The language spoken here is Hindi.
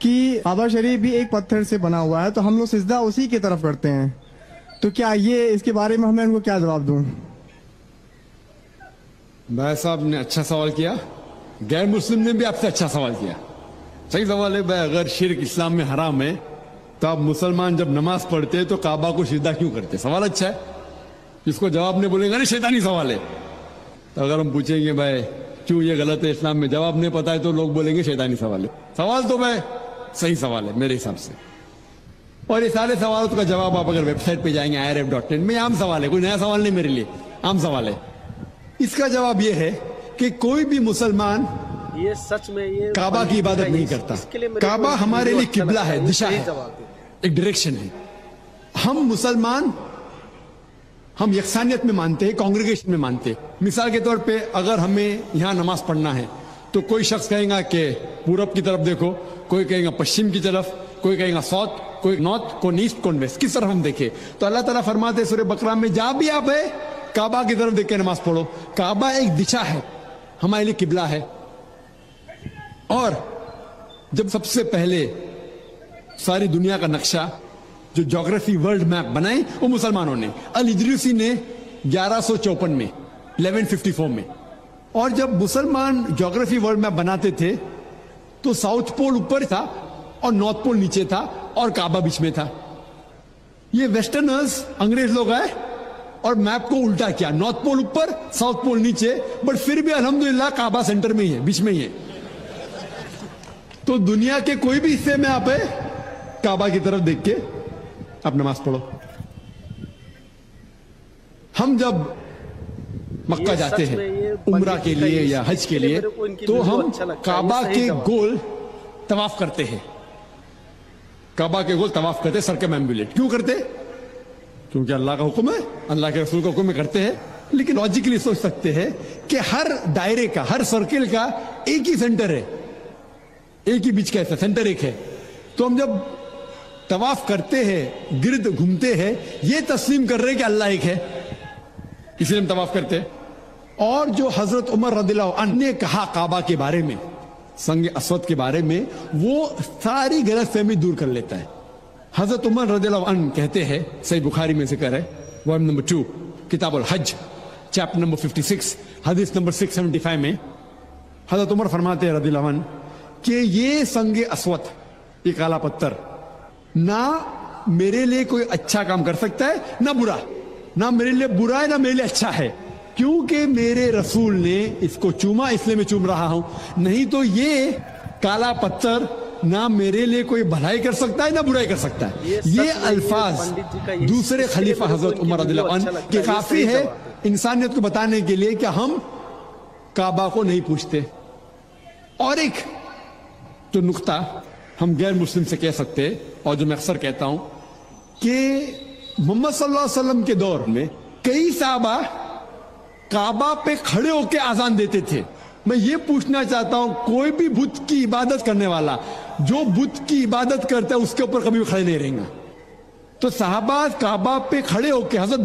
कि काबा शरीफ भी एक पत्थर से बना हुआ है तो हम लोग सिजदा उसी की तरफ़ करते हैं। तो क्या ये इसके बारे में हमें उनको क्या जवाब दूँ? भाई साहब ने अच्छा सवाल किया। गैर मुस्लिम ने भी आपसे अच्छा सवाल किया। सही सवाल है, भाई, अगर शिरक इस्लाम में हराम है तो आप मुसलमान जब नमाज़ पढ़ते हैं तो काबा को सीधा क्यों करते सवाल अच्छा है। इसको जवाब नहीं बोलेंगे, अरे शैतानी सवाल है। तो अगर हम पूछेंगे, भाई, क्यों ये गलत है इस्लाम में? जवाब नहीं पता है तो लोग बोलेंगे शैतानी सवाल है। सवाल तो भाई सही सवाल है मेरे हिसाब से। और ये सारे सवालों का जवाब आप अगर वेबसाइट पे जाएँगे I R F dot in में आम सवाल है कोई नया सवाल नहीं मेरे लिए आम सवाल है। इसका जवाब ये है कि कोई भी मुसलमान ये सच में ये काबा की इबादत नहीं करता। काबा हमारे लिए अच्छा किबला है दिशा है। है। एक डायरेक्शन है। हम मुसलमान हम यकसानियत में मानते हैं कांग्रेगेशन में मानते हैं। मिसाल के तौर पे अगर हमें यहाँ नमाज़ पढ़ना है तो कोई शख्स कहेगा कि पूरब की तरफ़ देखो, कोई कहेगा पश्चिम की तरफ़, कोई कहेगा साउथ, कोई नॉर्थ, कोई ईस्ट, कोई वेस्ट। किस तरफ़ हम देखे? तो अल्लाह ताला फरमाते सूर्य बकरा में, जहाँ भी आप है, काबा की तरफ़ देख के नमाज़ पढ़ो। काबा एक दिशा है, हमारे लिए किबला है। और जब सबसे पहले सारी दुनिया का नक्शा, जो जोग्राफी वर्ल्ड मैप बनाए, वो मुसलमानों ने। अल इदरीसी ने ग्यारह में 1154 में। और जब मुसलमान ज्योग्राफी वर्ल्ड मैप बनाते थे तो साउथ पोल ऊपर था और नॉर्थ पोल नीचे था और काबा बीच में था। ये वेस्टर्नर्स अंग्रेज़ लोग आए और मैप को उल्टा किया। नॉर्थ पोल ऊपर साउथ पोल नीचे बट फिर भी अलहमदुल्ला काबा सेंटर में ही है, बीच में ही है। तो दुनिया के कोई भी हिस्से में आप काबा की तरफ़ देख के आप नमाज़ पढ़ो। हम जब मक्का जाते हैं उम्रा के लिए या हज के लिए तो हम अच्छा काबा के गोल तवाफ करते हैं। काबा के गोल तवाफ करते सर के एम्बुलेट क्यों करते? क्योंकि अल्लाह का हुक्म है अल्लाह के रसूल का हुक्म करते हैं। लेकिन लॉजिकली सोच सकते हैं कि हर दायरे का हर सर्किल का एक ही सेंटर है। एक ही बीच का ऐसा सेंटर एक है। तो हम जब तवाफ करते हैं गिरद घूमते हैं ये तस्लीम कर रहे हैं कि अल्लाह एक है। इसलिए हम तवाफ करते हैं। और जो हज़रत उमर रदिल्लाहु ने कहा काबा के बारे में, संग असवद के बारे में, वो सारी गलत फहमी दूर कर लेता है। हज़रत उमर रदिल्लाहु कहते हैं, सही बुखारी में ज़िक्र है वर्म नंबर टू किताब अल हज, चैप्टर नंबर 56 हदीस नंबर 675 में, हज़रत उमर फरमाते हैं रदिल्लाहु अन्हु कि ये संग असवद, ये काला पत्थर, ना मेरे लिए कोई अच्छा काम कर सकता है, ना बुरा। ना मेरे लिए बुरा है, ना मेरे लिए अच्छा है। क्योंकि मेरे रसूल ने इसको चूमा इसलिए मैं चूम रहा हूँ। नहीं तो ये काला पत्थर ना मेरे लिए कोई भलाई कर सकता है ना बुराई कर सकता है। ये ये अल्फाज दूसरे खलीफा हज़रत उमर अच्छा के काफ़ी है इंसानियत को बताने के लिए कि हम काबा को नहीं पूछते। और एक जो नुकता हम गैर मुस्लिम से कह सकते और जो मैं अक्सर कहता हूँ कि मोहम्मद सल्लल्लाहु अलैहि वसल्लम के दौर में कई साहबा काबा पे खड़े होकर आजान देते थे। मैं ये पूछना चाहता हूँ, कोई भी बुद्ध की इबादत करने वाला, जो बुद्ध की इबादत करता है, उसके ऊपर कभी भी खड़े नहीं रहेंगे। तो साहबाज काबा पे खड़े होकर हज़रत